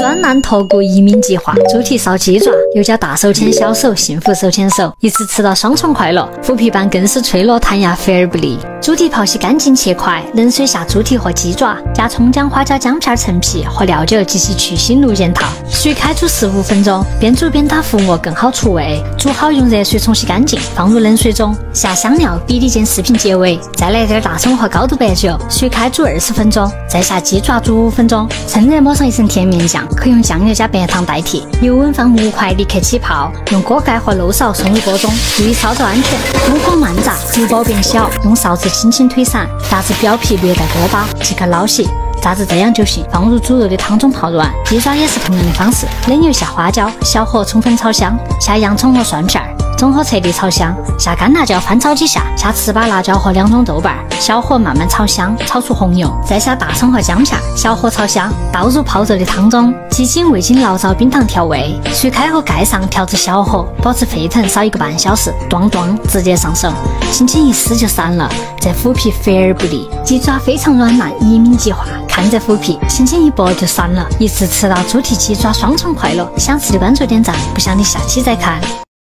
软烂脱骨移民计划，猪蹄烧鸡爪，又叫大手牵小手，幸福手牵手，一次吃到双重快乐。虎皮版更是脆糯弹牙，肥而不腻。猪蹄泡洗干净切块，冷水下猪蹄和鸡爪，加葱姜花椒姜片陈皮和料酒及其去腥六件套，水开煮十五分钟，边煮边打浮沫更好出味。煮好用热水冲洗干净，放入冷水中，下香料，比例见视频结尾，再来点大葱和高度白酒，水开煮二十分钟，再下鸡爪煮五分钟，趁热抹上一层甜面酱，可用酱油加白糖代替。油温放木块，立刻起泡，用锅盖和漏勺送入锅中，注意操作安全，目光慢炸，油包变小，用勺子。轻轻推散，炸至表皮略带锅巴即可捞起。炸至这样就行，放入煮肉的汤中泡软。鸡爪也是同样的方式，冷油下花椒，小火充分炒香，下洋葱和蒜片儿。综合彻底炒香，下干辣椒翻炒几下，下糍粑辣椒和两种豆瓣，小火慢慢炒香，炒出红油，再下大葱和姜片，小火炒香，倒入泡热的汤中，鸡精、味精、醪糟、冰糖调味，水开后盖上，调至小火，保持沸腾，烧一个半小时，端端直接上手，轻轻一撕就散了。这虎皮肥而不腻，鸡爪非常软烂，一抿即化。看这虎皮，轻轻一剥就散了，一次吃到猪蹄鸡爪双重快乐。想吃的关注点赞，不想的下期再看。